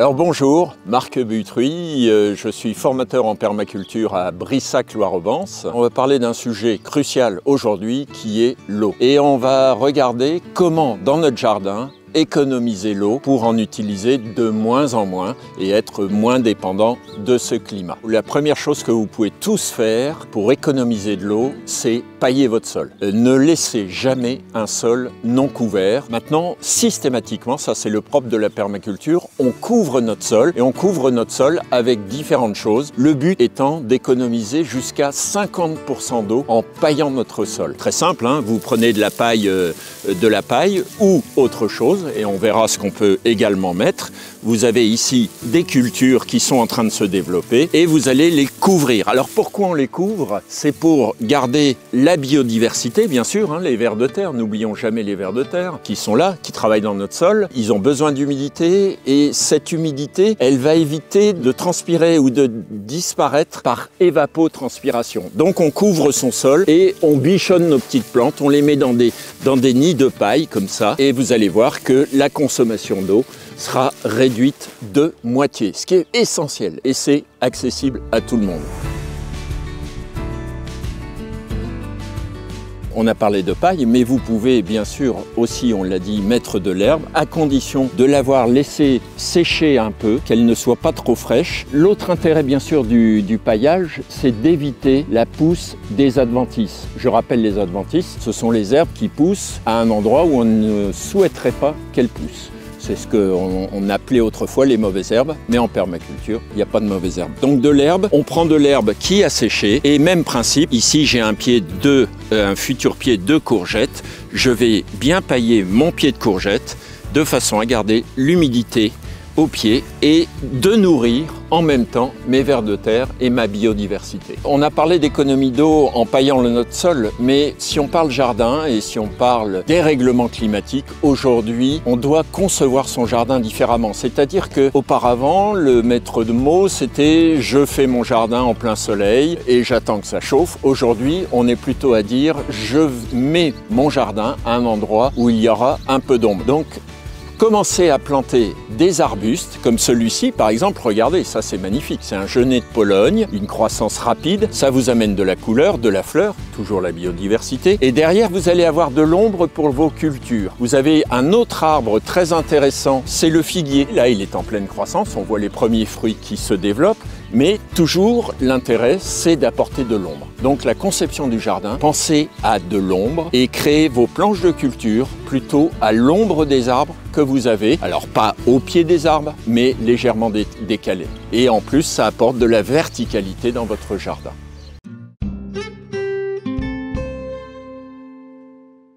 Alors bonjour, Marc Butruy, euh, je suis formateur en permaculture à Brissac-Loire-Aubance. On va parler d'un sujet crucial aujourd'hui qui est l'eau. Et on va regarder comment dans notre jardin économiser l'eau pour en utiliser de moins en moins et être moins dépendant de ce climat. La première chose que vous pouvez tous faire pour économiser de l'eau, c'est pailler votre sol. Euh, ne laissez jamais un sol non couvert. Maintenant, systématiquement, ça c'est le propre de la permaculture, on couvre notre sol et on couvre notre sol avec différentes choses. Le but étant d'économiser jusqu'à 50% d'eau en paillant notre sol. Très simple, hein vous prenez de la paille, euh, de la paille ou autre chose et on verra ce qu'on peut également mettre. Vous avez ici des cultures qui sont en train de se développer et vous allez les couvrir. Alors pourquoi on les couvre? C'est pour garder la biodiversité, bien sûr, hein, les vers de terre, n'oublions jamais les vers de terre qui sont là, qui travaillent dans notre sol. Ils ont besoin d'humidité et cette humidité, elle va éviter de transpirer ou de disparaître par évapotranspiration. Donc on couvre son sol et on bichonne nos petites plantes, on les met dans des, dans des nids de paille comme ça et vous allez voir que la consommation d'eau sera réduite de moitié, ce qui est essentiel et c'est accessible à tout le monde. On a parlé de paille, mais vous pouvez bien sûr aussi, on l'a dit, mettre de l'herbe, à condition de l'avoir laissé sécher un peu, qu'elle ne soit pas trop fraîche. L'autre intérêt bien sûr du paillage, c'est d'éviter la pousse des adventices. Je rappelle les adventices, ce sont les herbes qui poussent à un endroit où on ne souhaiterait pas qu'elles poussent. C'est ce qu'on appelait autrefois les mauvaises herbes, mais en permaculture, il n'y a pas de mauvaises herbes. Donc de l'herbe, on prend de l'herbe qui a séché, et même principe, ici j'ai un pied de, euh, un futur pied de courgette, je vais bien pailler mon pied de courgette de façon à garder l'humidité au pied et de nourrir en même temps mes vers de terre et ma biodiversité. On a parlé d'économie d'eau en paillant le notre sol, mais si on parle jardin et si on parle dérèglement climatique, aujourd'hui, on doit concevoir son jardin différemment. C'est-à-dire que auparavant, le maître de mots, c'était je fais mon jardin en plein soleil et j'attends que ça chauffe. Aujourd'hui, on est plutôt à dire je mets mon jardin à un endroit où il y aura un peu d'ombre. Donc Commencez à planter des arbustes comme celui-ci par exemple, regardez, ça c'est magnifique, c'est un genêt de Pologne, une croissance rapide, ça vous amène de la couleur, de la fleur, toujours la biodiversité, et derrière vous allez avoir de l'ombre pour vos cultures. Vous avez un autre arbre très intéressant, c'est le figuier, là il est en pleine croissance, on voit les premiers fruits qui se développent, mais toujours l'intérêt c'est d'apporter de l'ombre. Donc la conception du jardin, pensez à de l'ombre et créez vos planches de culture plutôt à l'ombre des arbres que vous avez. Alors pas au pied des arbres, mais légèrement décalé. Et en plus, ça apporte de la verticalité dans votre jardin.